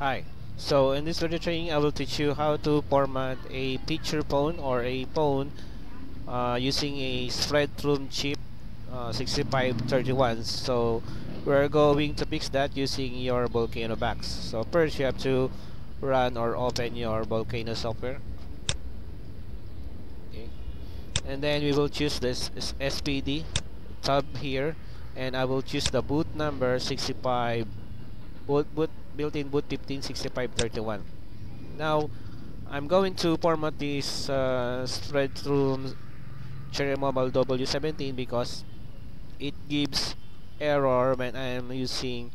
Hi. So in this video training, I will teach you how to format a feature phone or a phone uh, using a Spreadtrum chip uh, 6531. So we're going to fix that using your Volcano box. So first you have to run or open your Volcano software. Okay. And then we will choose this SPD tab here and I will choose the boot number 65 boot, boot built-in boot 156531 now I'm going to format this uh, Spreadtrum Cherry Mobile W17 because it gives error when I'm using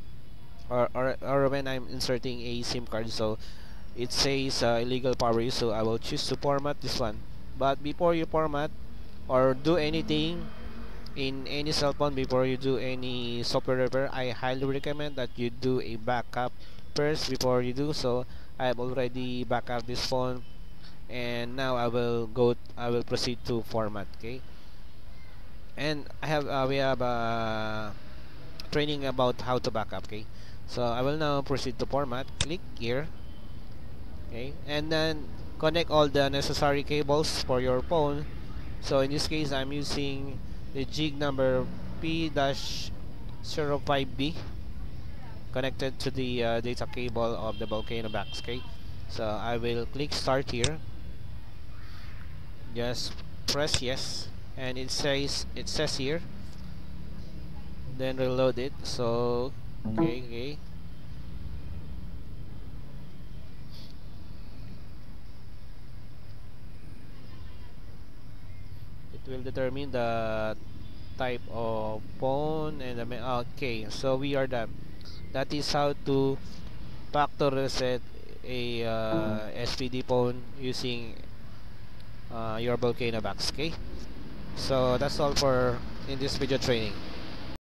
or, or, or when I'm inserting a SIM card. So it says uh, illegal power use so I will choose to format this one. But before you format or do anything in any cell phone before you do any software repair I highly recommend that you do a backup first before you do so. I have already backup this phone and now I will go I will proceed to format okay? And I have uh, we have uh, training about how to backup okay? So I will now proceed to format. Click here okay? And then connect all the necessary cables for your phone. So in this case I'm using the jig number P-05B connected to the uh, data cable of the Volcano okay so I will click start here. Just press yes and it says it says here. Then reload it. So okay okay it will determine the type of phone and the okay so we are done. That is how to factory reset a uh, SPD phone using uh, your Volcano box okay? So that's all for in this video training